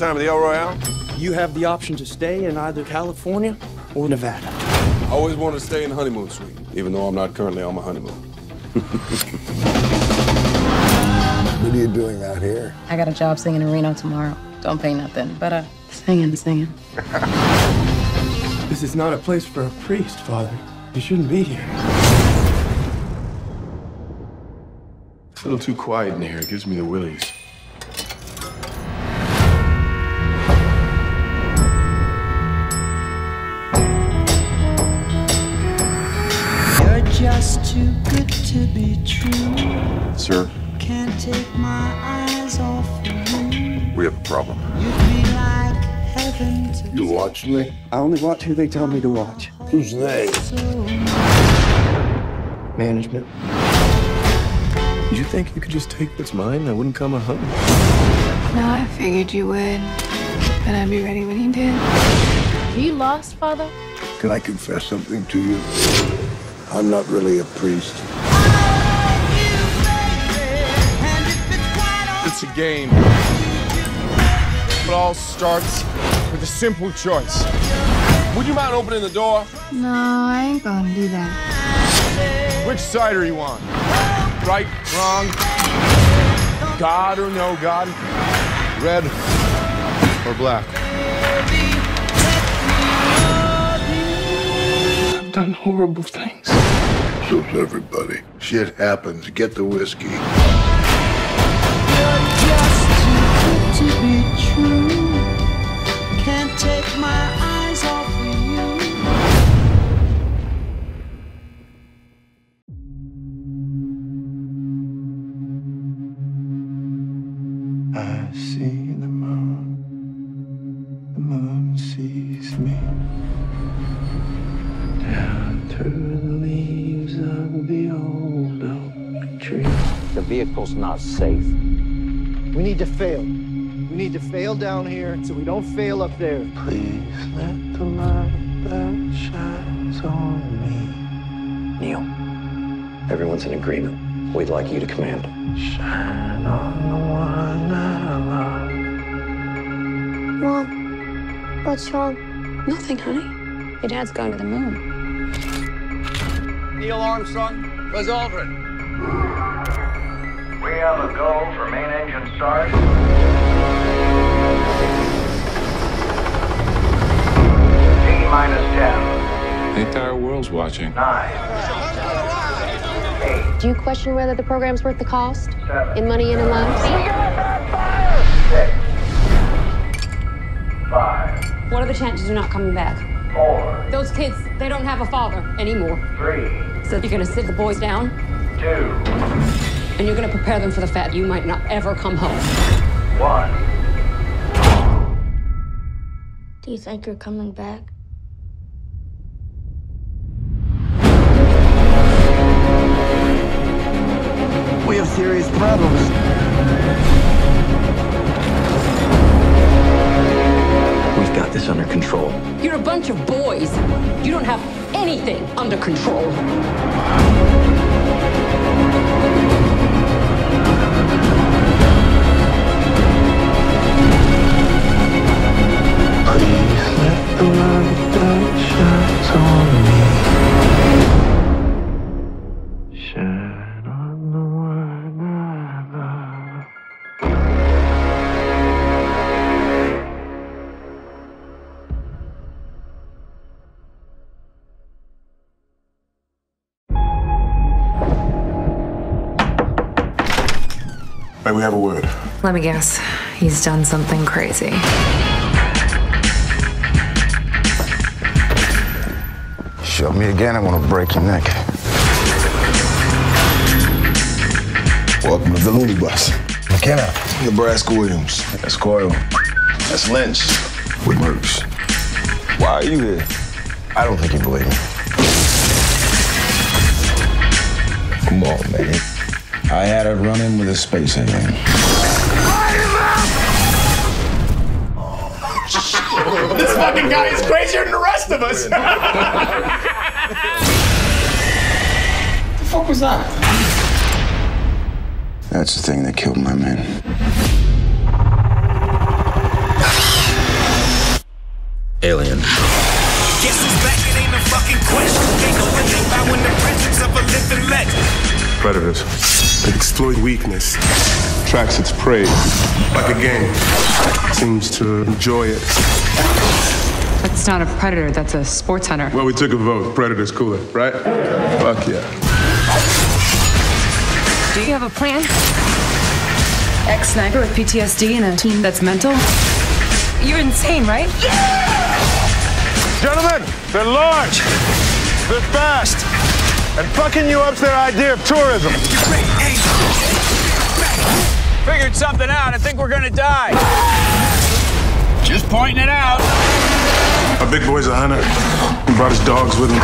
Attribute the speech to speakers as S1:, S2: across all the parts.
S1: first time at the El Royale?
S2: You have the option to stay in either California or Nevada.
S1: I always wanted to stay in the honeymoon suite, even though I'm not currently on my honeymoon.
S3: What are you doing out here?
S4: I got a job singing in Reno tomorrow. Don't pay nothing, but uh, singing, singing.
S2: This is not a place for a priest, Father. You shouldn't be here.
S1: It's a little too quiet in here. It gives me the willies.
S5: You.
S1: we have a problem.
S5: You'd like
S3: You watch me?
S2: I only watch who they tell me to watch.
S3: Who's they?
S2: Management.
S1: You think you could just take what's mine? I wouldn't come a hunting.
S6: No, I figured you would. But I'd be ready when you did.
S4: Are you lost, Father?
S3: Can I confess something to you? I'm not really a priest.
S1: It's a game. It all starts with a simple choice. Would you mind opening the door?
S6: No, I ain't gonna do that.
S1: Which side are you on? Right, wrong, God or no God? Red or black?
S2: I've done horrible things.
S3: So's everybody. Shit happens. Get the whiskey.
S7: Leaves the old oak tree.
S8: The vehicle's not safe.
S9: We need to fail. We need to fail down here so we don't fail up there.
S7: Please let the light that shines on me
S8: Neil, everyone's in agreement. We'd like you to command.
S7: shine on the one I love.
S6: Mom, what's wrong?
S4: Nothing, honey. Your dad's going to the moon.
S9: Neil Armstrong, Buzz Aldrin.
S10: We have a go for main engine start. T minus 10,
S1: The entire world's watching.
S10: 9, Eight.
S6: Do you question whether the program's worth the cost?
S10: 7,
S6: In money and in lives?
S10: 6, 5,
S4: What are the chances you're not coming back?
S10: 4,
S4: Those kids, they don't have a father anymore.
S10: 3,
S4: So you're gonna sit the boys down
S10: 2,
S4: and you're gonna prepare them for the fact you might not ever come home.
S10: 1.
S6: Do you think you're coming back?
S9: We have serious problems.
S8: We've this under control.
S4: You're a bunch of boys. You don't have anything under control.
S7: Please let the light that shines on me shine
S1: we have a word?
S6: Let me guess. He's done something crazy.
S3: Shove me again, I'm gonna break your neck.
S1: Welcome to the Looney Bus.
S3: McKenna.
S1: Nebraska Williams. That's Coyle. That's Lynch.
S3: With Mercs.
S1: Why are you here?
S3: I don't think you believe me.
S1: Come on, man. I had a run-in with a space alien.
S2: This fucking guy is crazier than the rest of us. the fuck was that?
S1: That's the thing that killed my men.
S11: Alien.
S12: Guess who's back? It ain't a fucking question. Ain't no relate by when the presence of a living legend.
S1: Predators. They exploit weakness, tracks its prey like a game. Seems to enjoy it.
S13: That's not a predator, that's a sports hunter.
S1: Well, we took a vote. Predator's cooler, right? Fuck yeah.
S13: Do you have a plan? Ex sniper with PTSD and a team that's mental? You're insane, right? Yeah!
S1: Gentlemen, they're large, they're fast, and fucking you up's their idea of tourism.
S14: Figured something out. I think we're gonna die. Just pointing it out.
S1: My big boy's a hunter. He brought his dogs with him.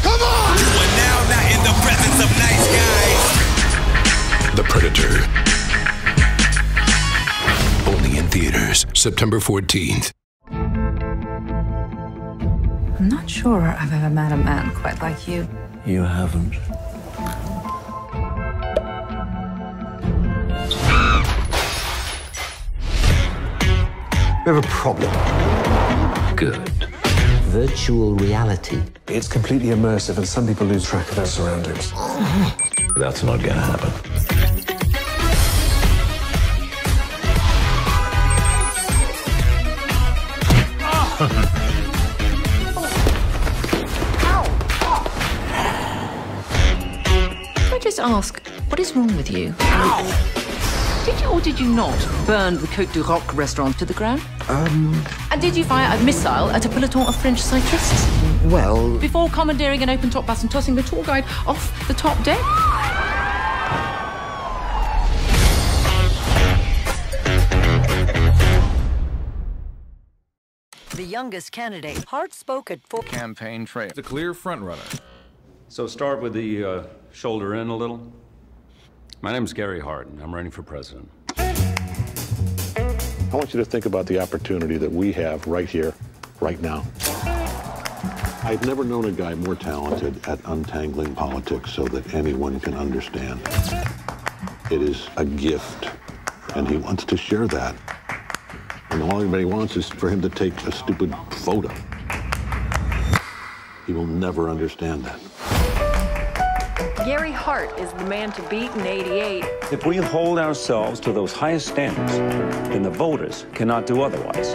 S12: Come on! You are now not in the presence of nice guys.
S11: The Predator. Only in theaters, September 14th.
S4: I'm not sure I've ever met a man quite like you.
S7: You haven't.
S9: We have a problem.
S7: Good.
S15: Virtual reality.
S9: It's completely immersive, and some people lose track of their surroundings.
S7: That's not gonna happen.
S16: What is wrong with you? Ow! Did you or did you not burn the Côte du Roc restaurant to the ground?
S9: Um,
S16: And did you fire a missile at a peloton of French cyclists?
S9: well,
S16: Before commandeering an open top bus and tossing the tour guide off the top deck?
S17: The youngest candidate. Hart spoke at full
S14: Campaign trail.
S18: The clear frontrunner. So start with the uh, shoulder in a little. My name is Gary Hart, and I'm running for president.
S19: I want you to think about the opportunity that we have right here, right now. I've never known a guy more talented at untangling politics so that anyone can understand. It is a gift, and he wants to share that. And all anybody wants is for him to take a stupid photo. He will never understand that.
S20: Gary Hart is the man to beat in 88.
S21: If we hold ourselves to those highest standards, then the voters cannot do otherwise.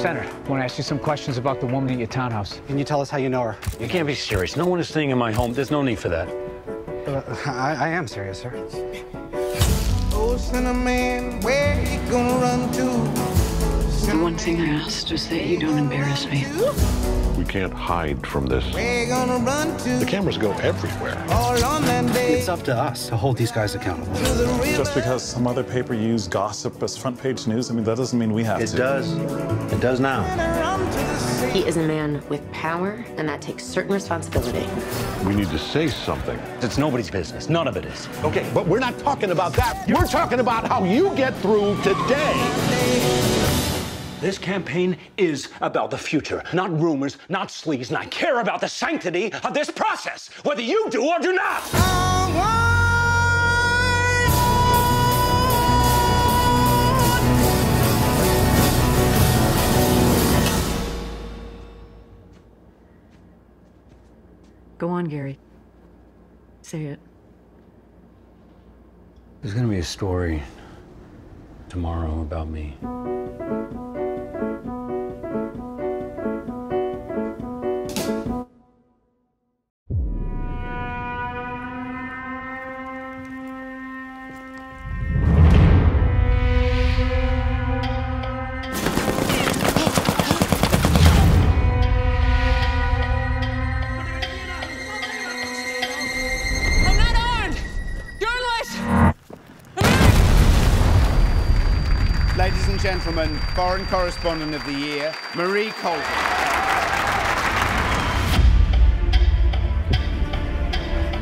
S22: Senator, I want to ask you some questions about the woman at your townhouse.
S21: Can you tell us how you know her? You can't be serious. No one is staying in my home. There's no need for that.
S9: Uh, I, I am serious, sir.
S5: Oh, Sinnerman, where you gonna run to?
S4: The one thing I asked was that you don't embarrass me.
S19: We can't hide from this.
S5: Where you gonna run to?
S19: The cameras go everywhere.
S5: All on that day.
S9: It's up to us to hold these guys accountable.
S23: Just because some other paper used gossip as front page news, I mean, that doesn't mean we have
S9: It
S23: to.
S9: It does. It does now.
S24: He is a man with power, and that takes certain responsibility.
S19: We need to say something.
S21: It's nobody's business. None of it is.
S25: Okay, but we're not talking about that. We're talking about how you get through today.
S21: This campaign is about the future, not rumors, not sleaze, and I care about the sanctity of this process, whether you do or do not.
S4: Go on, Gary. Say it.
S18: There's going to be a story tomorrow about me.
S26: Gentlemen, Foreign Correspondent of the Year, Marie Colvin.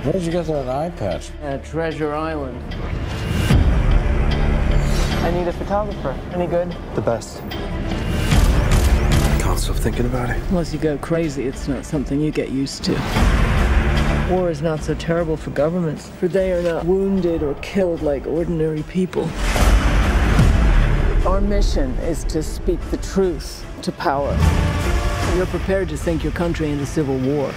S27: Where did you get that eye patch?
S2: Uh, At Treasure Island. I need a photographer. Any good?
S9: The best.
S2: can't stop thinking about it.
S28: Unless you go crazy, it's not something you get used to. War is not so terrible for governments, for they are not wounded or killed like ordinary people. Our mission is to speak the truth to power. You're prepared to sink your country into civil war.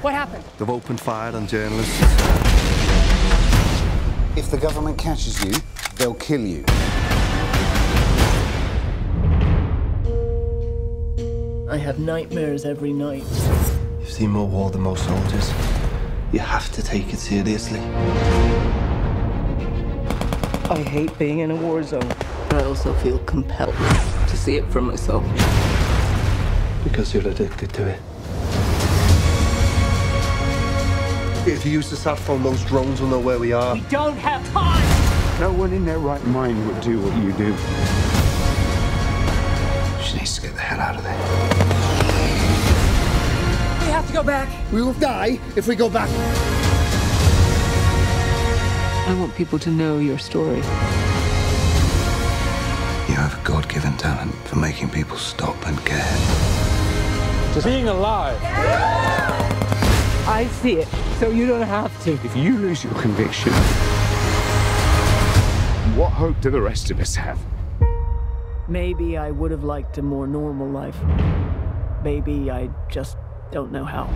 S29: What happened?
S2: They've opened fire on journalists.
S30: If the government catches you, they'll kill you.
S28: I have nightmares every night.
S2: You've seen more war than most soldiers. You have to take it seriously.
S28: I hate being in a war zone, but I also feel compelled to see it for myself.
S2: Because you're addicted to it. If you use the sat phone, those drones will know where we are.
S28: We don't have time!
S26: No one in their right mind would do what you do.
S2: She needs to get the hell out of there.
S28: We have to go back.
S30: We will die if we go back.
S28: I want people to know your story.
S2: You have a God given talent for making people stop and care.
S22: Just being alive.
S28: I see it, so you don't have to.
S26: If you lose your conviction, what hope do the rest of us have?
S28: Maybe I would have liked a more normal life. Maybe I just don't know how.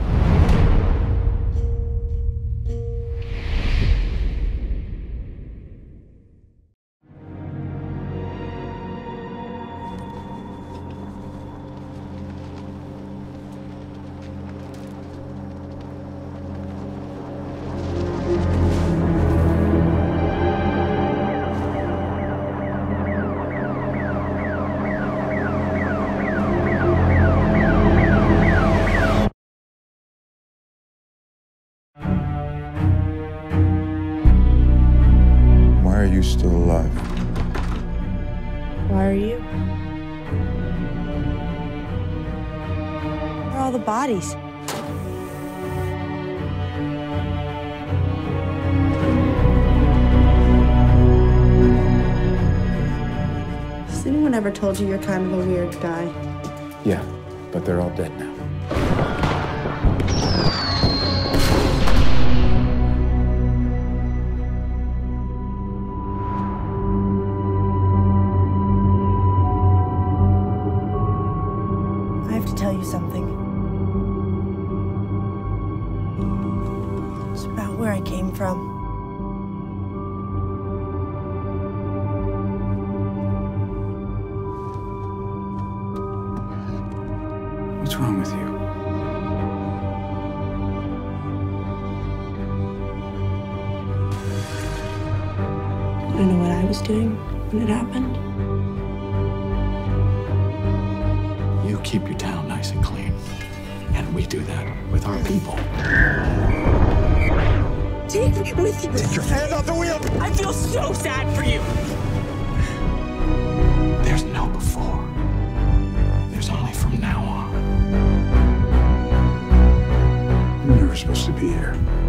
S27: Still alive?
S31: Why are you? Where are all the bodies? Has anyone ever told you you're kind of a weird guy?
S27: Yeah, but they're all dead now.
S26: What's wrong with you?
S31: Want to know what I was doing when it happened?
S27: You keep your town nice and clean. And we do that with our people.
S31: Take me with you.
S27: Take your hand off the wheel!
S31: I feel so sad for you.
S26: Supposed to be here.